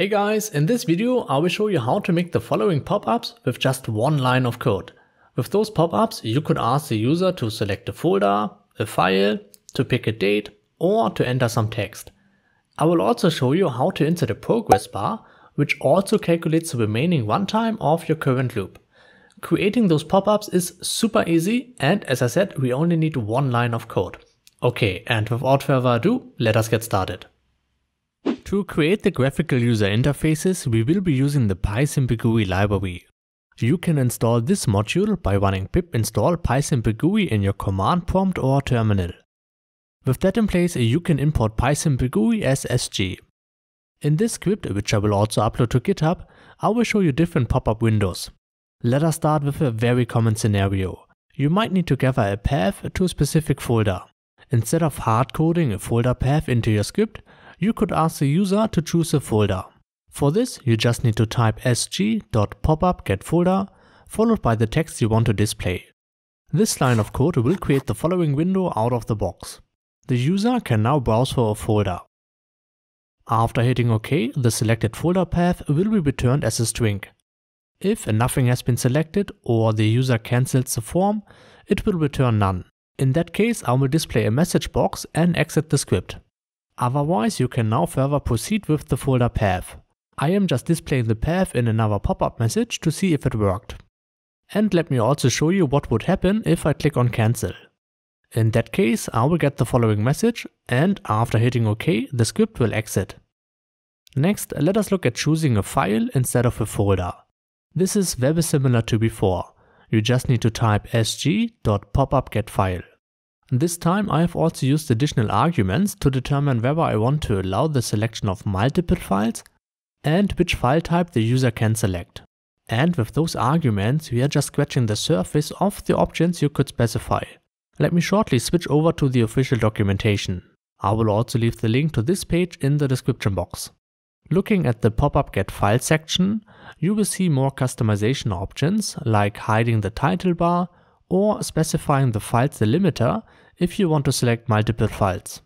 Hey guys, in this video I will show you how to make the following pop-ups with just one line of code. With those pop-ups you could ask the user to select a folder, a file, to pick a date or to enter some text. I will also show you how to insert a progress bar which also calculates the remaining runtime of your current loop. Creating those pop-ups is super easy and as I said we only need one line of code. Okay, and without further ado, let us get started. To create the graphical user interfaces, we will be using the PySimpleGUI library. You can install this module by running pip install PySimpleGUI in your command prompt or terminal. With that in place, you can import PySimpleGUI as SG. In this script, which I will also upload to GitHub, I will show you different pop-up windows. Let us start with a very common scenario. You might need to gather a path to a specific folder. Instead of hard coding a folder path into your script, you could ask the user to choose a folder. For this, you just need to type sg.popupGetFolder followed by the text you want to display. This line of code will create the following window out of the box. The user can now browse for a folder. After hitting OK, the selected folder path will be returned as a string. If nothing has been selected or the user cancels the form, it will return none. In that case, I will display a message box and exit the script. Otherwise, you can now further proceed with the folder path. I am just displaying the path in another pop-up message to see if it worked. And let me also show you what would happen if I click on cancel. In that case, I will get the following message and after hitting OK, the script will exit. Next, let us look at choosing a file instead of a folder. This is very similar to before. You just need to type sg.popupGetFile. This time I have also used additional arguments to determine whether I want to allow the selection of multiple files and which file type the user can select. And with those arguments we are just scratching the surface of the options you could specify. Let me shortly switch over to the official documentation. I will also leave the link to this page in the description box. Looking at the pop-up get file section, you will see more customization options like hiding the title bar or specifying the files delimiter if you want to select multiple files.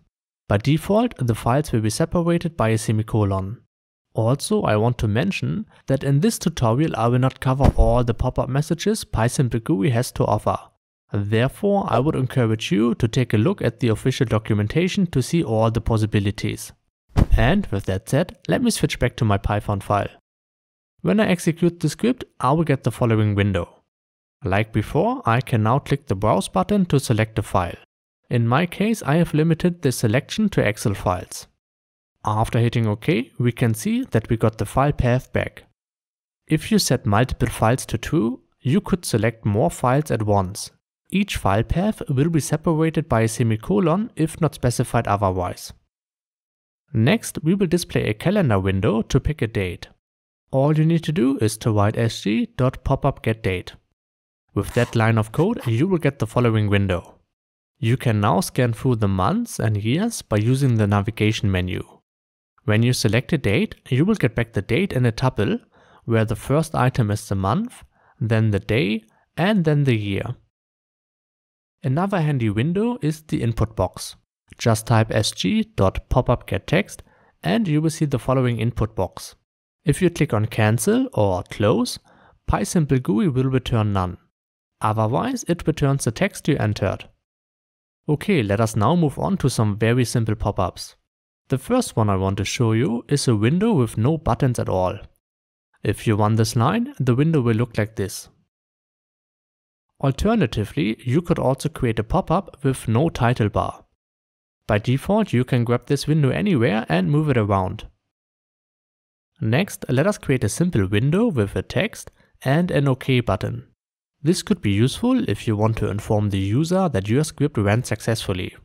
By default, the files will be separated by a semicolon. Also, I want to mention that in this tutorial I will not cover all the pop-up messages PySimpleGUI has to offer. Therefore, I would encourage you to take a look at the official documentation to see all the possibilities. And with that said, let me switch back to my Python file. When I execute the script, I will get the following window. Like before, I can now click the browse button to select a file. In my case, I have limited the selection to Excel files. After hitting OK, we can see that we got the file path back. If you set multiple files to true, you could select more files at once. Each file path will be separated by a semicolon if not specified otherwise. Next, we will display a calendar window to pick a date. All you need to do is to write sg.popupGetDate. With that line of code, you will get the following window. You can now scan through the months and years by using the navigation menu. When you select a date, you will get back the date in a tuple, where the first item is the month, then the day, and then the year. Another handy window is the input box. Just type sg.popupGetText and you will see the following input box. If you click on cancel or close, PySimpleGUI will return none. Otherwise, it returns the text you entered. Okay, let us now move on to some very simple pop-ups. The first one I want to show you is a window with no buttons at all. If you run this line, the window will look like this. Alternatively, you could also create a pop-up with no title bar. By default, you can grab this window anywhere and move it around. Next, let us create a simple window with a text and an OK button. This could be useful if you want to inform the user that your script ran successfully.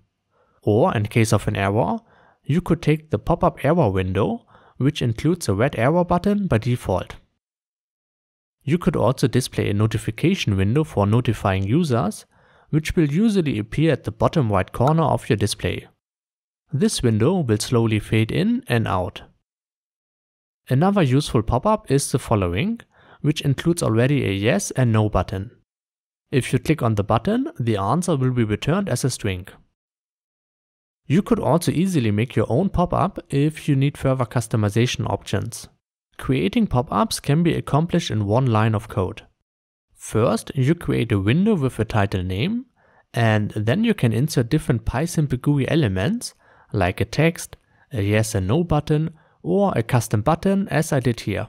Or in case of an error, you could take the pop-up error window, which includes a red error button by default. You could also display a notification window for notifying users which will usually appear at the bottom right corner of your display. This window will slowly fade in and out. Another useful pop-up is the following, which includes already a yes and no button. If you click on the button, the answer will be returned as a string. You could also easily make your own pop-up if you need further customization options. creating pop-ups can be accomplished in one line of code. First, you create a window with a title name, and then you can insert different PySimpleGUI elements, like a text, a yes and no button, or a custom button as I did here.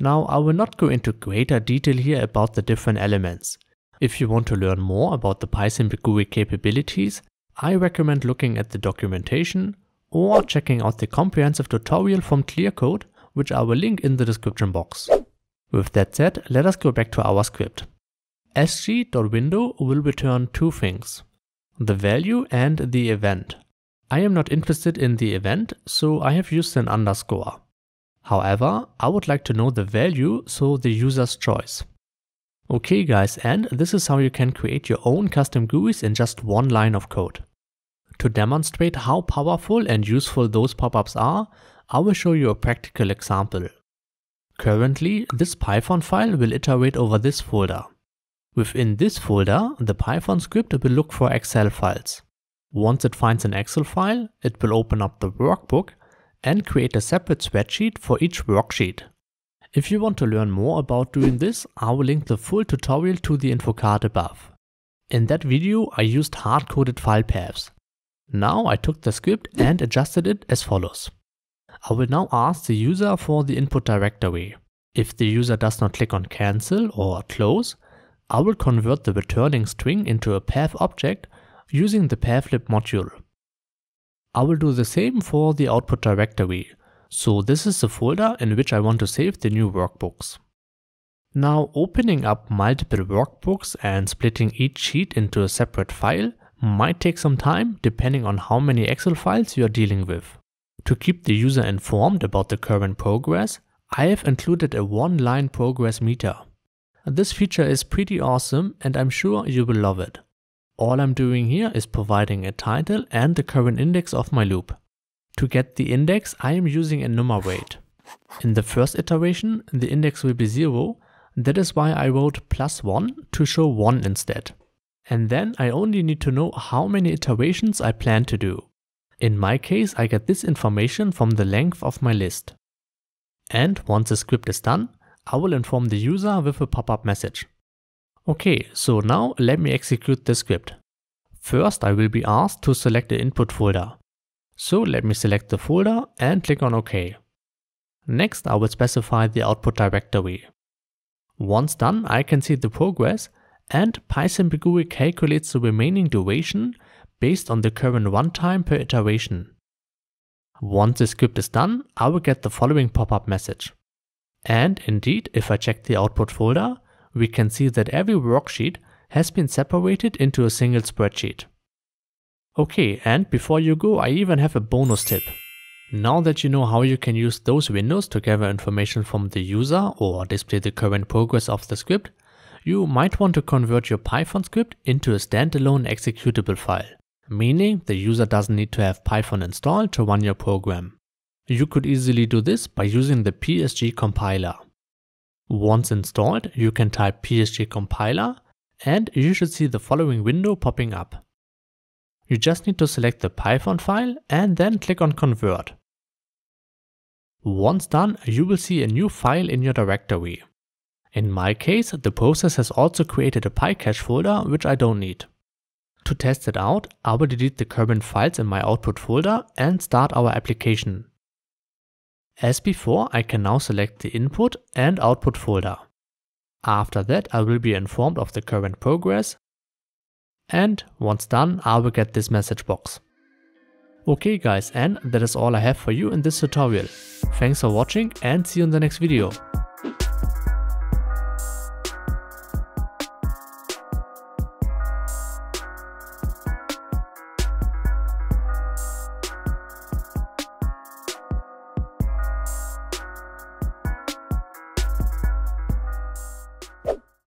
Now I will not go into greater detail here about the different elements. If you want to learn more about the PySimpleGUI capabilities, I recommend looking at the documentation or checking out the comprehensive tutorial from Clearcode, which I will link in the description box. With that said, let us go back to our script. sg.window will return two things, the value and the event. I am not interested in the event, so I have used an underscore. However, I would like to know the value, so the user's choice. Okay guys, and this is how you can create your own custom GUIs in just one line of code. To demonstrate how powerful and useful those pop-ups are, I will show you a practical example. Currently, this Python file will iterate over this folder. Within this folder, the Python script will look for Excel files. Once it finds an Excel file, it will open up the workbook and create a separate spreadsheet for each worksheet. If you want to learn more about doing this, I will link the full tutorial to the info card above. In that video I used hard-coded file paths. Now I took the script and adjusted it as follows. I will now ask the user for the input directory. If the user does not click on cancel or close, I will convert the returning string into a path object using the pathlib module. I will do the same for the output directory, so this is the folder in which I want to save the new workbooks. Now opening up multiple workbooks and splitting each sheet into a separate file might take some time depending on how many Excel files you are dealing with. To keep the user informed about the current progress, I have included a one-line progress meter. This feature is pretty awesome and I'm sure you will love it. All I'm doing here is providing a title and the current index of my loop. To get the index, I am using enumerate. In the first iteration, the index will be 0, that is why I wrote plus 1 to show 1 instead. And then I only need to know how many iterations I plan to do. In my case, I get this information from the length of my list. And once the script is done, I will inform the user with a pop-up message. Okay, so now let me execute the script. First I will be asked to select the input folder. So let me select the folder and click on OK. Next I will specify the output directory. Once done I can see the progress and PySimpleGUI calculates the remaining duration based on the current runtime per iteration. Once the script is done, I will get the following pop-up message. And indeed, if I check the output folder, we can see that every worksheet has been separated into a single spreadsheet. Okay, and before you go, I even have a bonus tip. Now that you know how you can use those windows to gather information from the user or display the current progress of the script, you might want to convert your Python script into a standalone executable file, meaning the user doesn't need to have Python installed to run your program. You could easily do this by using the PSG compiler. Once installed, you can type PSG compiler and you should see the following window popping up. You just need to select the Python file and then click on convert. Once done, you will see a new file in your directory. In my case, the process has also created a PyCache folder which I don't need. To test it out, I will delete the current files in my output folder and start our application. As before, I can now select the input and output folder. After that, I will be informed of the current progress. And once done, I will get this message box. Okay guys, and that is all I have for you in this tutorial. Thanks for watching and see you in the next video.